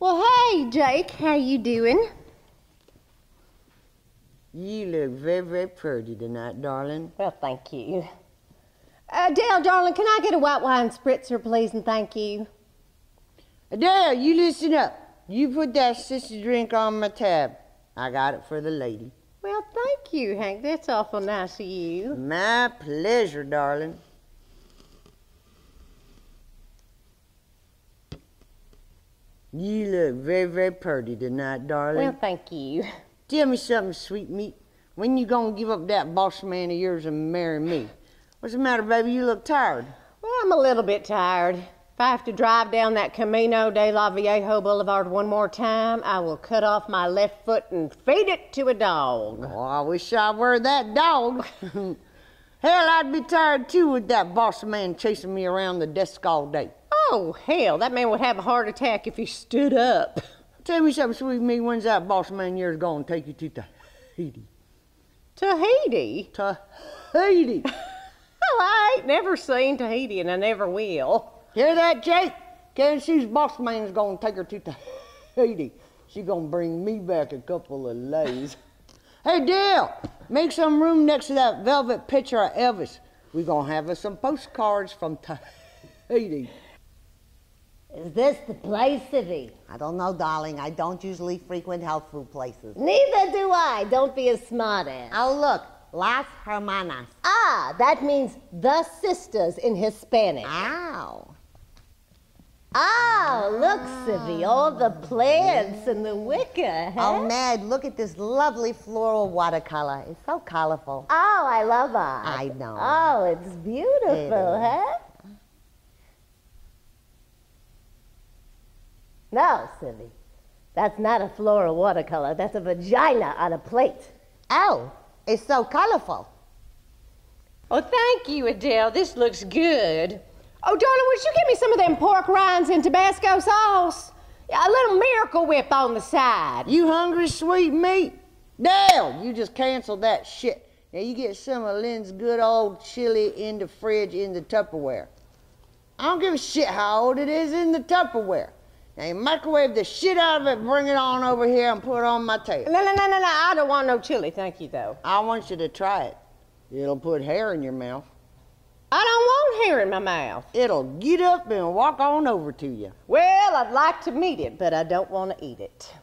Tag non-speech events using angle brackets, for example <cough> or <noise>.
Well, hey, Jake, how you doing? You look very, very pretty tonight, darling. Well, thank you. Uh, Adele, darling, can I get a white wine spritzer, please, and thank you? Adele, you listen up. You put that sister drink on my tab. I got it for the lady. Well, thank you, Hank. That's awful nice of you. My pleasure, darling. You look very, very pretty tonight, darling. Well, thank you. Tell me something, sweet meat. When you gonna give up that boss man of yours and marry me? What's the matter, baby? You look tired. Well, I'm a little bit tired. If I have to drive down that Camino de la Viejo Boulevard one more time, I will cut off my left foot and feed it to a dog. Oh, I wish I were that dog. <laughs> Hell, I'd be tired too with that boss man chasing me around the desk all day. Oh, hell, that man would have a heart attack if he stood up. Tell me something, sweet me. When's that boss man yours gonna take you to Tahiti? Tahiti? Tahiti. <laughs> Well, I ain't never seen Tahiti and I never will. Hear that, Jake? Kansas boss man's gonna take her to Tahiti. She gonna bring me back a couple of leis. hey, Dale, make some room next to that velvet picture of Elvis. we gonna have us some postcards from Tahiti. Is this the place, Ivy? I don't know, darling. I don't usually frequent health food places. Neither do I. Don't be a smartass. Oh, look. Las Hermanas. Ah, that means the sisters in Hispanic. Ow. Oh, look, Sivy, all the plants and the wicker, huh? Oh, Mad, look at this lovely floral watercolor. It's so colorful. Oh, I love art. I know. Oh, it's beautiful, It huh? No, Sivy. That's not a floral watercolor. That's a vagina on a plate. Oh, it's so colorful. Oh, thank you, Adele. This looks good. Oh, darling, would you give me some of them pork rinds and Tabasco sauce? Yeah, a little miracle whip on the side. You hungry, sweet meat? Dale, you just canceled that shit. Now you get some of Lynn's good old chili in the fridge in the Tupperware. I don't give a shit how old it is in the Tupperware. Now you microwave the shit out of it, bring it on over here and put it on my table. No, no, no, no, no. I don't want no chili, thank you, though. I want you to try it. It'll put hair in your mouth. I don't want hair in my mouth. It'll get up and walk on over to you. Well, I'd like to meet it, but I don't want to eat it.